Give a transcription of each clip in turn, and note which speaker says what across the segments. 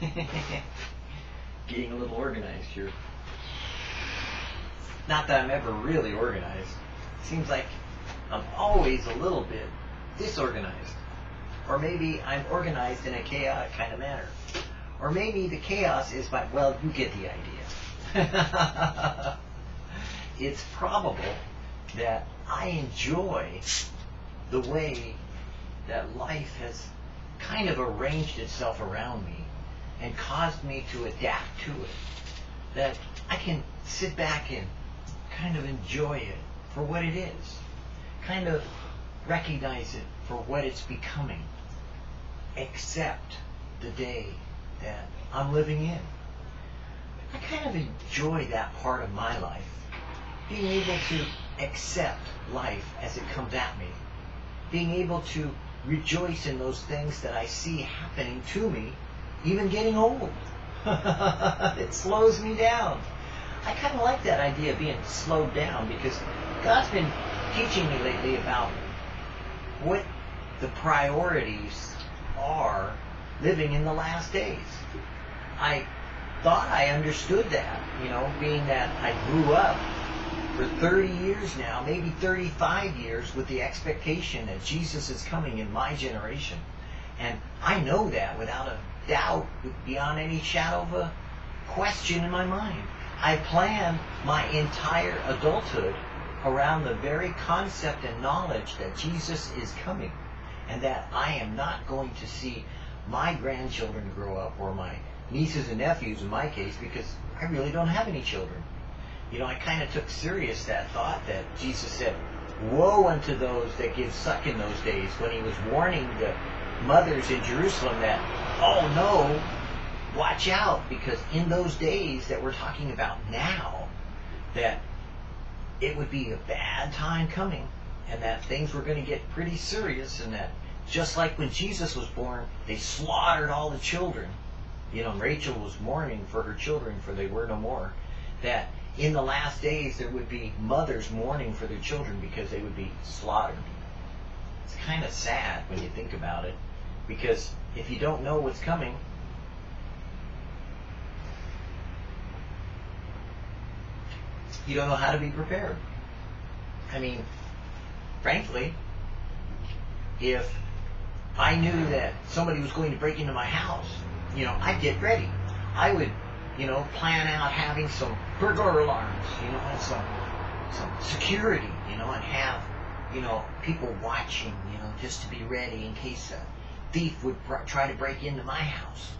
Speaker 1: Getting a little organized here. Not that I'm ever really organized. Seems like I'm always a little bit disorganized. Or maybe I'm organized in a chaotic kind of manner. Or maybe the chaos is my, well, you get the idea. it's probable that I enjoy the way that life has kind of arranged itself around me and caused me to adapt to it. That I can sit back and kind of enjoy it for what it is. Kind of recognize it for what it's becoming. Accept the day that I'm living in. I kind of enjoy that part of my life. Being able to accept life as it comes at me. Being able to rejoice in those things that I see happening to me, even getting old. it slows me down. I kind of like that idea of being slowed down because God's been teaching me lately about what the priorities are living in the last days. I thought I understood that, you know, being that I grew up for 30 years now, maybe 35 years, with the expectation that Jesus is coming in my generation. And I know that without a doubt, beyond any shadow of a question in my mind. I planned my entire adulthood around the very concept and knowledge that Jesus is coming and that I am not going to see my grandchildren grow up or my nieces and nephews in my case because I really don't have any children. You know, I kind of took serious that thought that Jesus said, Woe unto those that give suck in those days when he was warning the mothers in Jerusalem that, oh no, watch out because in those days that we're talking about now, that it would be a bad time coming and that things were going to get pretty serious and that just like when Jesus was born, they slaughtered all the children. You know, Rachel was mourning for her children for they were no more. That in the last days there would be mothers mourning for their children because they would be slaughtered. It's kind of sad when you think about it because if you don't know what's coming, you don't know how to be prepared. I mean, frankly, if I knew that somebody was going to break into my house, you know, I'd get ready. I would, you know, plan out having some burglar alarms, you know, and some some security, you know, and have, you know, people watching, you know, just to be ready in case a thief would try to break into my house.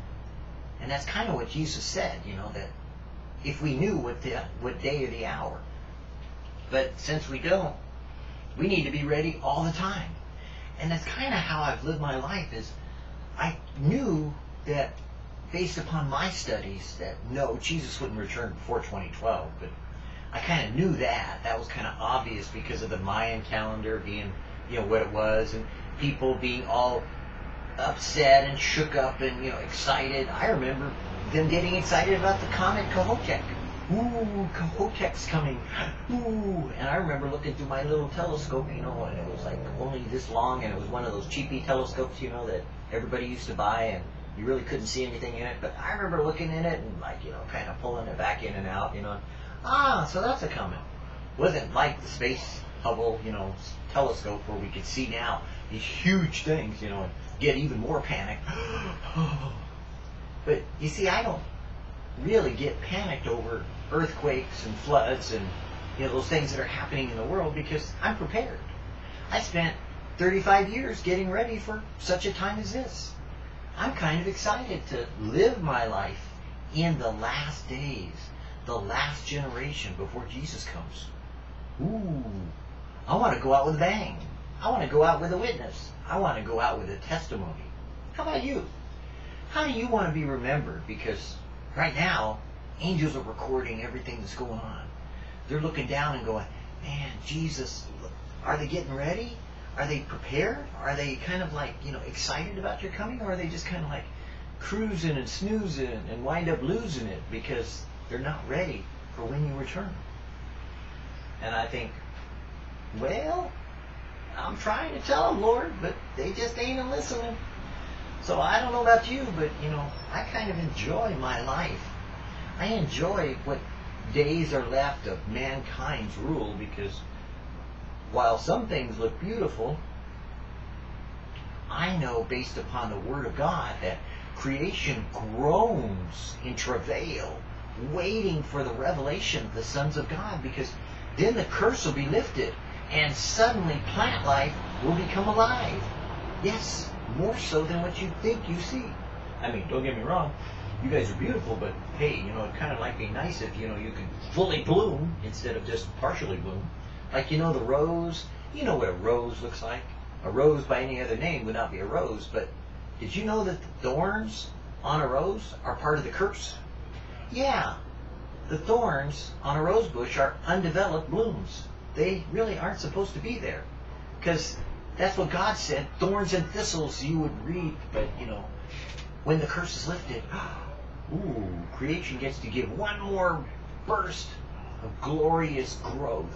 Speaker 1: And that's kind of what Jesus said, you know, that if we knew what the what day or the hour. But since we don't, we need to be ready all the time. And that's kind of how I've lived my life is I knew that based upon my studies that no, Jesus wouldn't return before 2012, but I kind of knew that. That was kind of obvious because of the Mayan calendar being, you know, what it was and people being all upset and shook up and, you know, excited. I remember them getting excited about the comet Kohoutek. Ooh, Kohoutek's coming. Ooh. And I remember looking through my little telescope, you know, and it was like only this long, and it was one of those cheapy telescopes, you know, that everybody used to buy, and you really couldn't see anything in it. But I remember looking in it and, like, you know, kind of pulling it back in and out, you know. Ah, so that's a comet. Wasn't like the space Hubble, you know, telescope where we could see now these huge things, you know, and get even more panic. But you see, I don't really get panicked over earthquakes and floods and you know those things that are happening in the world because I'm prepared. I spent 35 years getting ready for such a time as this. I'm kind of excited to live my life in the last days, the last generation before Jesus comes. Ooh, I want to go out with a bang. I want to go out with a witness. I want to go out with a testimony. How about you? How do you want to be remembered? Because right now, angels are recording everything that's going on. They're looking down and going, man, Jesus, are they getting ready? Are they prepared? Are they kind of like, you know, excited about your coming? Or are they just kind of like cruising and snoozing and wind up losing it because they're not ready for when you return? And I think, well, I'm trying to tell them, Lord, but they just ain't listening. So I don't know about you, but you know, I kind of enjoy my life. I enjoy what days are left of mankind's rule because while some things look beautiful, I know based upon the Word of God that creation groans in travail, waiting for the revelation of the sons of God because then the curse will be lifted and suddenly plant life will become alive. Yes, more so than what you think you see. I mean, don't get me wrong, you guys are beautiful, but hey, you know, it kind of might be nice if, you know, you could fully bloom instead of just partially bloom. Like, you know, the rose, you know what a rose looks like. A rose by any other name would not be a rose, but did you know that the thorns on a rose are part of the curse? Yeah, the thorns on a rose bush are undeveloped blooms. They really aren't supposed to be there. Because that's what God said, thorns and thistles you would reap, but, you know, when the curse is lifted, ooh, creation gets to give one more burst of glorious growth.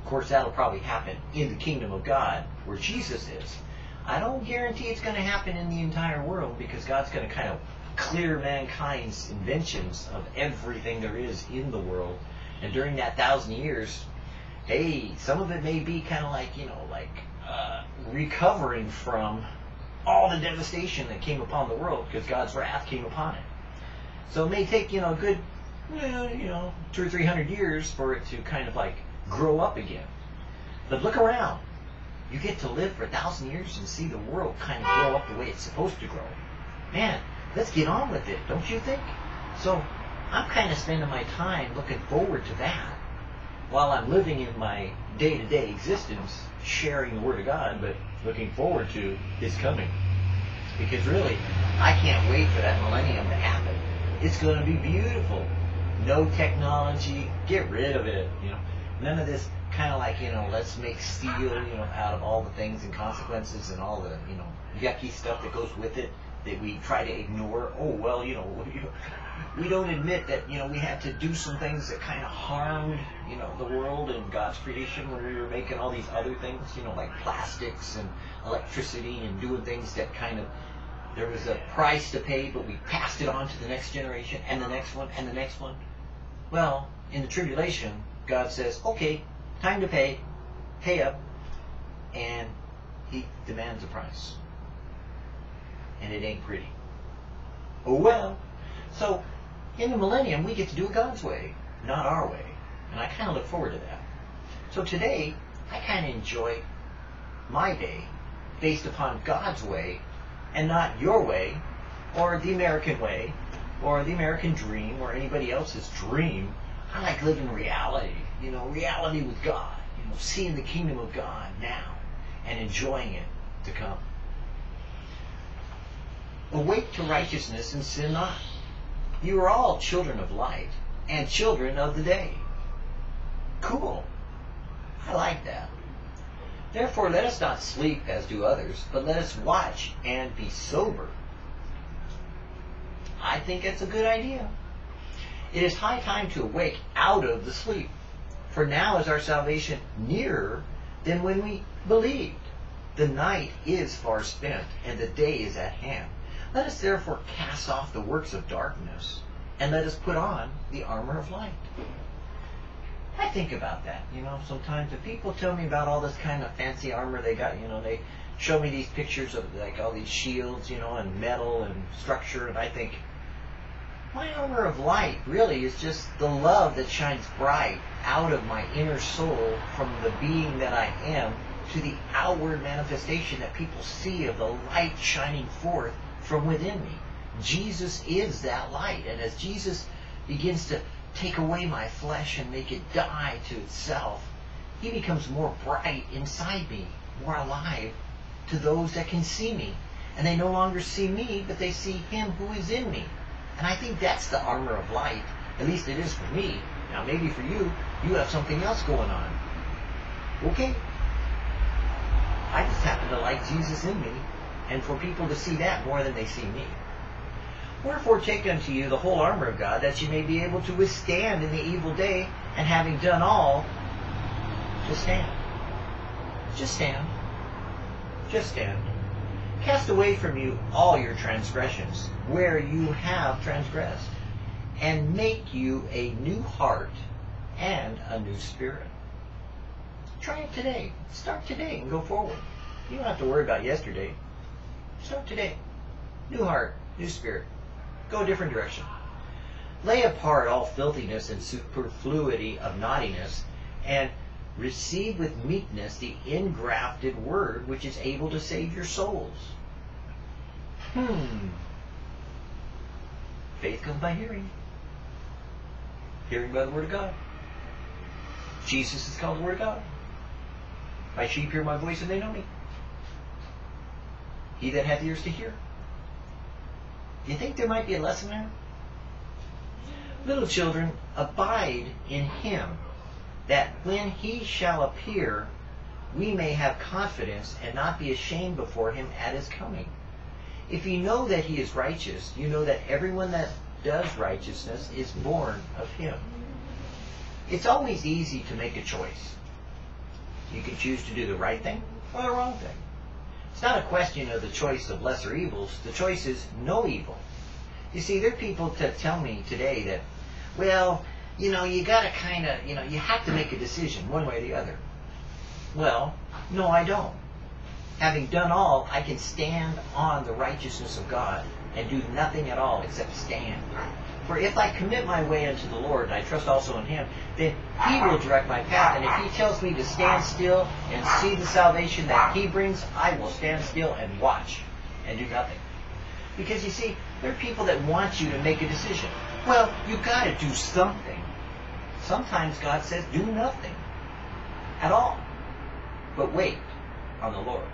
Speaker 1: Of course, that'll probably happen in the kingdom of God, where Jesus is. I don't guarantee it's going to happen in the entire world because God's going to kind of clear mankind's inventions of everything there is in the world. And during that thousand years, hey, some of it may be kind of like, you know, like uh, recovering from all the devastation that came upon the world because God's wrath came upon it. So it may take, you know, a good, you know, two or three hundred years for it to kind of like grow up again. But look around. You get to live for a thousand years and see the world kind of grow up the way it's supposed to grow. Man, let's get on with it, don't you think? So I'm kind of spending my time looking forward to that while I'm living in my day-to-day existence, sharing the Word of God, but looking forward to His coming. Because really, I can't wait for that millennium to happen. It's going to be beautiful. No technology, get rid of it. You know, none of this kind of like you know, let's make steel, you know, out of all the things and consequences and all the you know yucky stuff that goes with it that we try to ignore. Oh well, you know, we don't admit that you know we had to do some things that kind of harmed you know the world and God's creation when we were making all these other things, you know, like plastics and electricity and doing things that kind of there was a price to pay, but we passed it on to the next generation and the next one and the next one. Well, in the tribulation, God says, okay, time to pay, pay up, and He demands a price and it ain't pretty. Oh well. So, in the millennium, we get to do it God's way, not our way. And I kind of look forward to that. So today, I kind of enjoy my day based upon God's way and not your way or the American way or the American dream or anybody else's dream. I like living reality, you know, reality with God, you know, seeing the kingdom of God now and enjoying it to come. Awake to righteousness and sin not. You are all children of light and children of the day. Cool. I like that. Therefore, let us not sleep as do others, but let us watch and be sober. I think it's a good idea. It is high time to awake out of the sleep, for now is our salvation nearer than when we believed. The night is far spent, and the day is at hand. Let us therefore cast off the works of darkness, and let us put on the armor of light. I think about that, you know, sometimes if people tell me about all this kind of fancy armor they got, you know, they show me these pictures of like all these shields, you know, and metal and structure, and I think, my armor of light really is just the love that shines bright out of my inner soul from the being that I am to the outward manifestation that people see of the light shining forth from within me. Jesus is that light. And as Jesus begins to take away my flesh and make it die to itself, he becomes more bright inside me, more alive to those that can see me. And they no longer see me, but they see him who is in me. And I think that's the armor of light. At least it is for me. Now maybe for you, you have something else going on. Okay? I just happen to like Jesus in me and for people to see that more than they see me. Wherefore take unto you the whole armor of God, that ye may be able to withstand in the evil day, and having done all, to stand. Just stand. Just stand. Cast away from you all your transgressions, where you have transgressed, and make you a new heart and a new spirit. Try it today. Start today and go forward. You don't have to worry about yesterday. Start today. New heart, new spirit. Go a different direction. Lay apart all filthiness and superfluity of naughtiness, and receive with meekness the ingrafted word which is able to save your souls. Hmm. Faith comes by hearing. Hearing by the word of God. Jesus is called the word of God. My sheep hear my voice and they know me. He that hath ears to hear. Do you think there might be a lesson there? Little children, abide in him, that when he shall appear, we may have confidence and not be ashamed before him at his coming. If you know that he is righteous, you know that everyone that does righteousness is born of him. It's always easy to make a choice. You can choose to do the right thing or the wrong thing. It's not a question of the choice of lesser evils. The choice is no evil. You see, there are people that tell me today that, well, you know, you got to kind of, you know, you have to make a decision one way or the other. Well, no, I don't. Having done all, I can stand on the righteousness of God and do nothing at all except stand. For if I commit my way unto the Lord, and I trust also in Him, then He will direct my path. And if He tells me to stand still and see the salvation that He brings, I will stand still and watch and do nothing. Because you see, there are people that want you to make a decision. Well, you got to do something. Sometimes God says, do nothing at all. But wait on the Lord.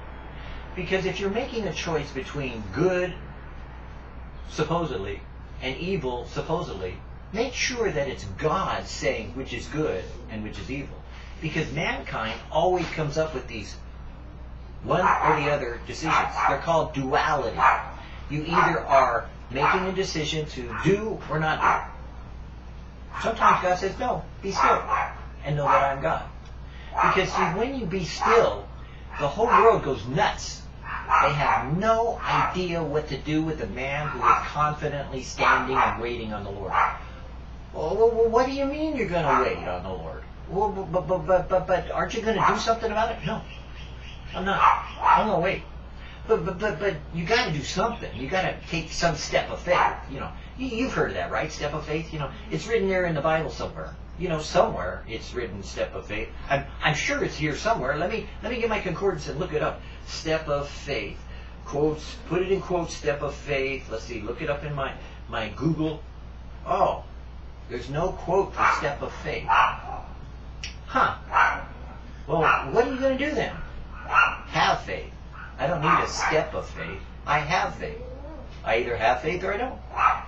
Speaker 1: Because if you're making a choice between good, supposedly, and evil, supposedly, make sure that it's God saying which is good and which is evil. Because mankind always comes up with these one or the other decisions. They're called duality. You either are making a decision to do or not do. Sometimes God says, no, be still and know that I'm God. Because see, when you be still, the whole world goes nuts. They have no idea what to do with a man who is confidently standing and waiting on the Lord. Well, what do you mean you're going to wait on the Lord? Well, but, but, but, but, but aren't you going to do something about it? No, I'm not. I'm going to wait. But, but, but, but you got to do something. You got to take some step of faith. You know, you, you've heard of that, right? Step of faith. You know, it's written there in the Bible somewhere. You know, somewhere it's written step of faith. I'm, I'm sure it's here somewhere. Let me, let me get my concordance and look it up. Step of faith. Quotes, put it in quotes, step of faith. Let's see, look it up in my, my Google. Oh, there's no quote for step of faith. Huh. Well, what are you going to do then? Have faith. I don't need a step of faith. I have faith. I either have faith or I don't.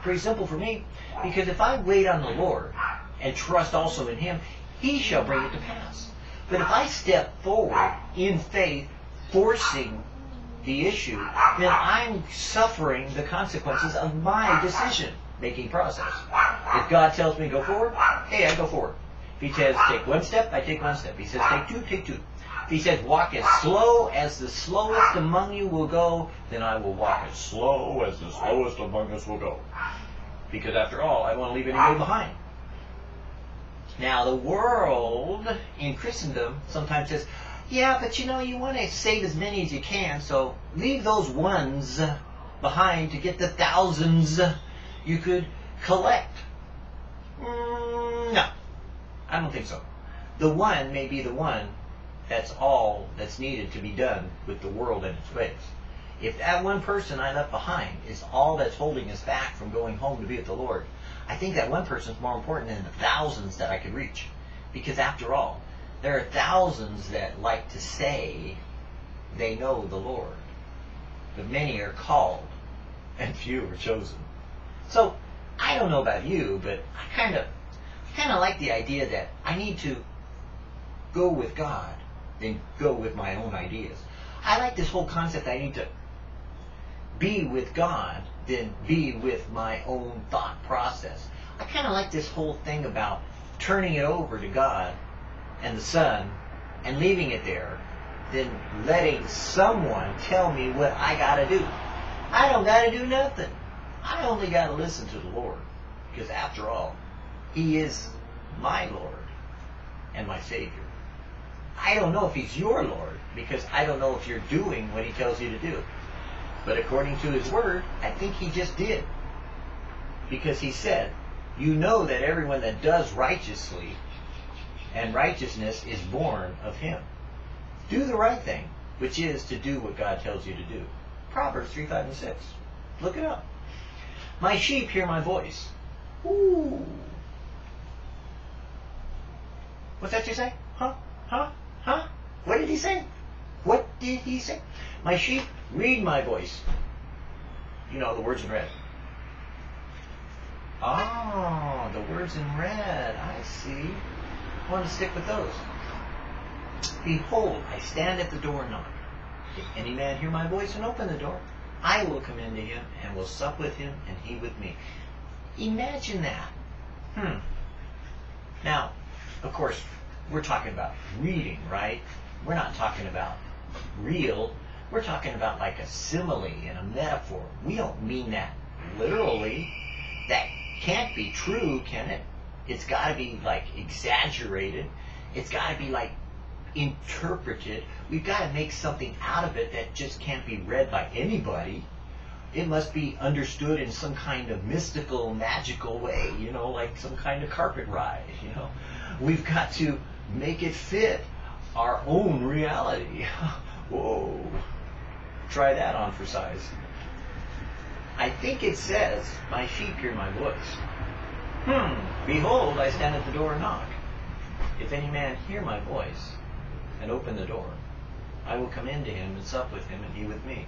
Speaker 1: Pretty simple for me. Because if I wait on the Lord and trust also in Him, He shall bring it to pass. But if I step forward in faith, forcing the issue, then I'm suffering the consequences of my decision making process. If God tells me go forward, hey, I go forward. If He says take one step, I take one step. If He says take two, take two. If He says walk as slow as the slowest among you will go, then I will walk as slow as the slowest among us will go. Because after all, I want to leave anybody behind. Now, the world in Christendom sometimes says, yeah, but you know, you want to save as many as you can, so leave those ones behind to get the thousands you could collect. Mm, no, I don't think so. The one may be the one that's all that's needed to be done with the world and its ways. If that one person I left behind is all that's holding us back from going home to be with the Lord, I think that one person is more important than the thousands that I could reach. Because after all, there are thousands that like to say they know the Lord, but many are called and few are chosen. So I don't know about you, but I kind of kind of like the idea that I need to go with God than go with my own ideas. I like this whole concept that I need to be with God than be with my own thought process. I kind of like this whole thing about turning it over to God and the Son and leaving it there than letting someone tell me what I got to do. I don't got to do nothing. I only got to listen to the Lord. Because after all, He is my Lord and my Savior. I don't know if He's your Lord because I don't know if you're doing what He tells you to do. But according to His Word, I think He just did. Because He said, You know that everyone that does righteously and righteousness is born of Him. Do the right thing, which is to do what God tells you to do. Proverbs 3, 5, and 6. Look it up. My sheep hear my voice. Ooh. What's that you say? Huh? Huh? Huh? What did he say? What did he say? My sheep read my voice. You know, the words in red. Oh, the words in red. I see. I want to stick with those. Behold, I stand at the door and knock. If any man hear my voice and open the door, I will come into him and will sup with him and he with me. Imagine that. Hmm. Now, of course, we're talking about reading, right? We're not talking about real. We're talking about like a simile and a metaphor. We don't mean that literally. That can't be true, can it? It's got to be like exaggerated. It's got to be like interpreted. We've got to make something out of it that just can't be read by anybody. It must be understood in some kind of mystical, magical way, you know, like some kind of carpet ride, you know. We've got to make it fit our own reality. Whoa. Try that on for size. I think it says, My sheep hear my voice. Hmm, behold, I stand at the door and knock. If any man hear my voice and open the door, I will come in to him and sup with him and he with me.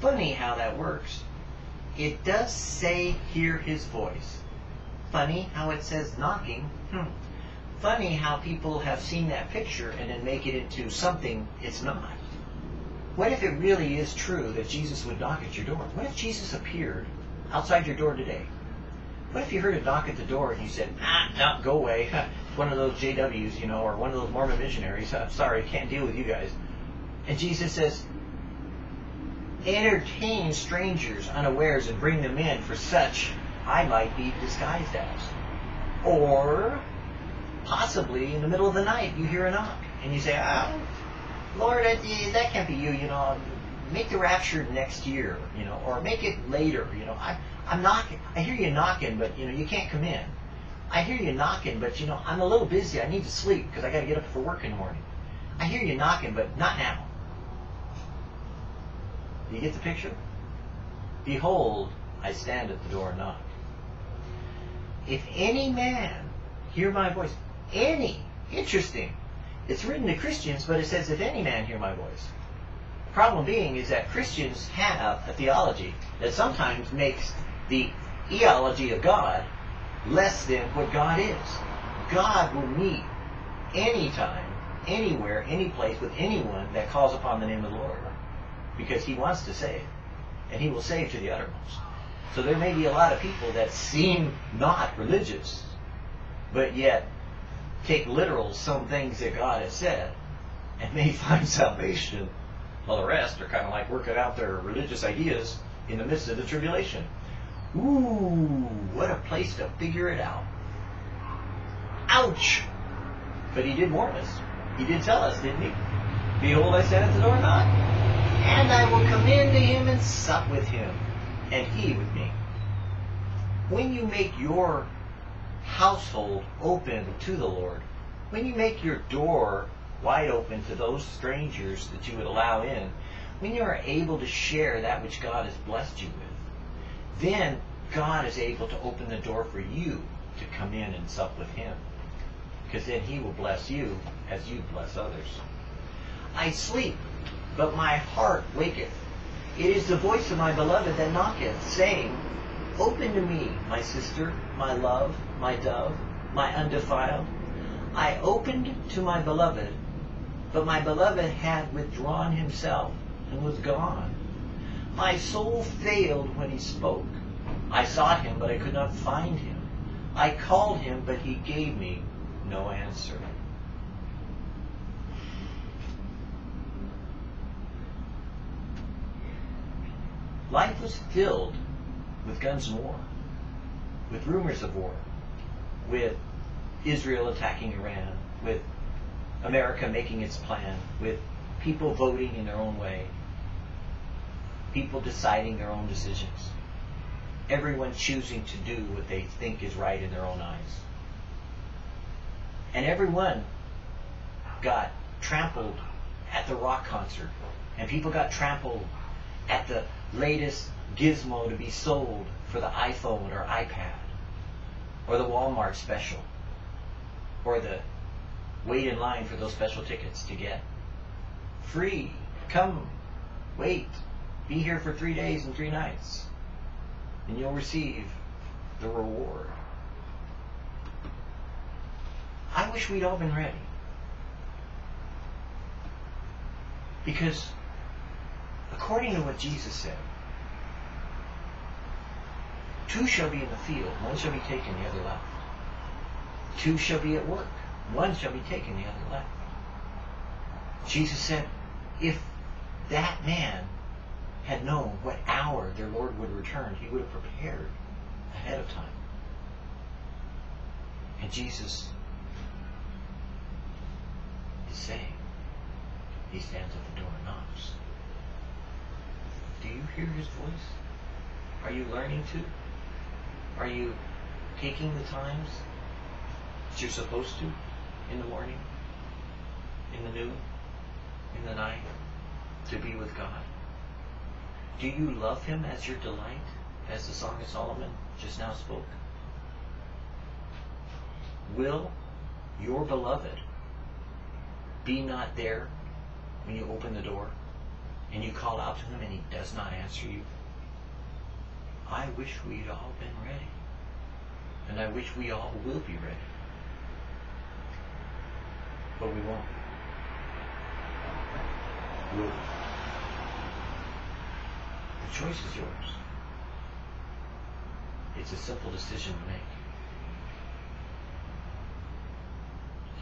Speaker 1: Funny how that works. It does say hear his voice. Funny how it says knocking. Hmm funny how people have seen that picture and then make it into something it's not. What if it really is true that Jesus would knock at your door? What if Jesus appeared outside your door today? What if you heard a knock at the door and you said, ah, no, go away. one of those JWs, you know, or one of those Mormon missionaries. I'm sorry, I can't deal with you guys. And Jesus says, entertain strangers unawares and bring them in, for such I might be disguised as. Or possibly in the middle of the night you hear a knock and you say, "Ah, Lord, that, that can't be you. You know, make the rapture next year. You know, or make it later. You know, I, I'm knocking. I hear you knocking, but you know you can't come in. I hear you knocking, but you know I'm a little busy. I need to sleep because I got to get up for work in the morning. I hear you knocking, but not now. Do you get the picture? Behold, I stand at the door and knock. If any man hear my voice, any. Interesting. It's written to Christians, but it says, if any man hear my voice. The problem being is that Christians have a theology that sometimes makes the theology of God less than what God is. God will meet anytime, anywhere, any place with anyone that calls upon the name of the Lord. Because he wants to save. And he will save to the uttermost. So there may be a lot of people that seem not religious, but yet take literal some things that God has said and may find salvation, while the rest are kind of like working out their religious ideas in the midst of the tribulation. Ooh, what a place to figure it out. Ouch! But he did warn us. He did tell us, didn't he? Behold, I stand at the door and knock, and I will come in to him and sup with him, and he with me. When you make your household open to the Lord, when you make your door wide open to those strangers that you would allow in, when you are able to share that which God has blessed you with, then God is able to open the door for you to come in and sup with Him. Because then He will bless you as you bless others. I sleep, but my heart waketh. It is the voice of my beloved that knocketh, saying, Open to me, my sister, my love, my dove, my undefiled. I opened to my beloved, but my beloved had withdrawn himself and was gone. My soul failed when he spoke. I sought him, but I could not find him. I called him, but he gave me no answer. Life was filled with guns and war, with rumors of war, with Israel attacking Iran, with America making its plan, with people voting in their own way, people deciding their own decisions, everyone choosing to do what they think is right in their own eyes. And everyone got trampled at the rock concert, and people got trampled at the latest gizmo to be sold for the iPhone or iPad, or the Walmart special, or the wait in line for those special tickets to get free. Come, wait, be here for three days and three nights, and you'll receive the reward. I wish we'd all been ready. Because according to what Jesus said, two shall be in the field, one shall be taken, the other left. Two shall be at work, one shall be taken, the other left. Jesus said, if that man had known what hour their Lord would return, he would have prepared ahead of time. And Jesus is saying, he stands at the door and knocks. Do you hear his voice? Are you learning to? Are you taking the times that you're supposed to in the morning, in the noon, in the night, to be with God? Do you love him as your delight, as the Song of Solomon just now spoke? Will your beloved be not there when you open the door and you call out to him and he does not answer you? I wish we'd all been ready. And I wish we all will be ready. But we won't. Will? The choice is yours. It's a simple decision to make.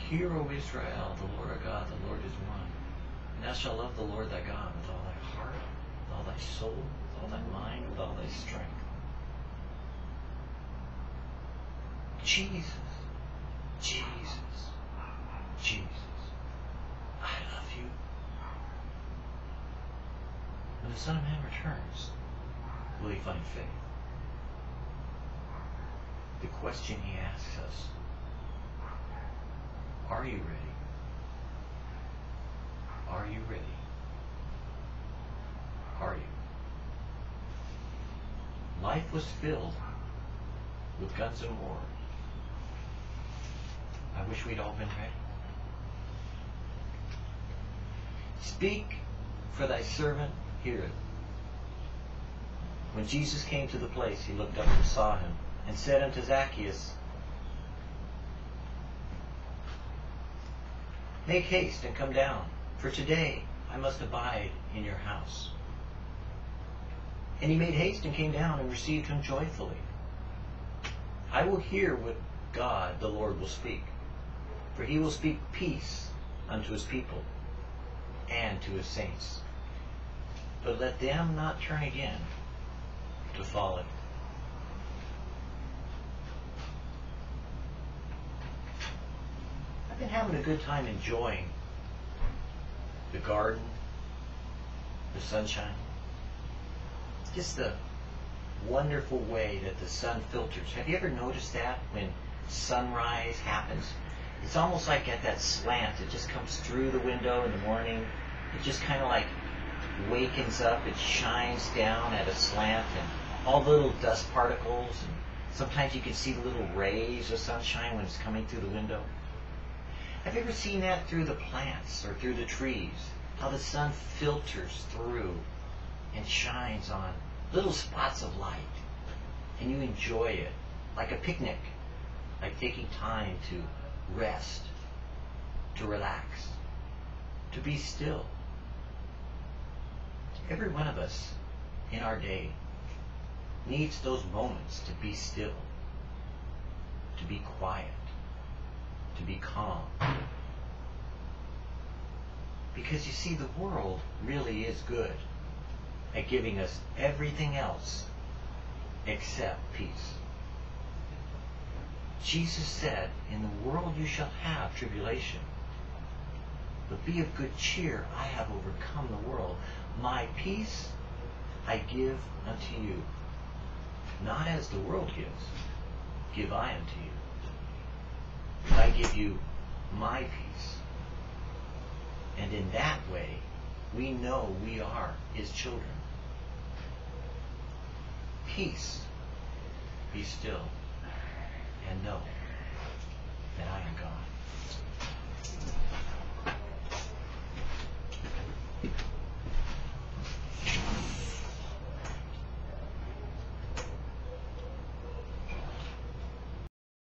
Speaker 1: Hear, O Israel, the Lord our God, the Lord is one. And thou shalt love the Lord thy God with all thy heart, with all thy soul, all thy mind, with all thy strength. Jesus, Jesus, Jesus, I love you. When the Son of Man returns, will he find faith? The question he asks us, are you ready? Are you ready? Are you? Was filled with guns and war. I wish we'd all been ready. Speak, for thy servant heareth. When Jesus came to the place, he looked up and saw him, and said unto Zacchaeus, Make haste and come down, for today I must abide in your house. And he made haste and came down and received him joyfully. I will hear what God the Lord will speak, for he will speak peace unto his people and to his saints. But let them not turn again to folly. I've been having a good time enjoying the garden, the sunshine, just the wonderful way that the sun filters. Have you ever noticed that when sunrise happens? It's almost like at that slant. It just comes through the window in the morning. It just kind of like wakens up. It shines down at a slant and all the little dust particles. And sometimes you can see the little rays of sunshine when it's coming through the window. Have you ever seen that through the plants or through the trees? How the sun filters through and shines on little spots of light. And you enjoy it like a picnic, like taking time to rest, to relax, to be still. Every one of us in our day needs those moments to be still, to be quiet, to be calm. Because you see, the world really is good. At giving us everything else except peace. Jesus said, In the world you shall have tribulation. But be of good cheer, I have overcome the world. My peace I give unto you. Not as the world gives, give I unto you. I give you my peace. And in that way, we know we are his children peace. Be still and know that I am God.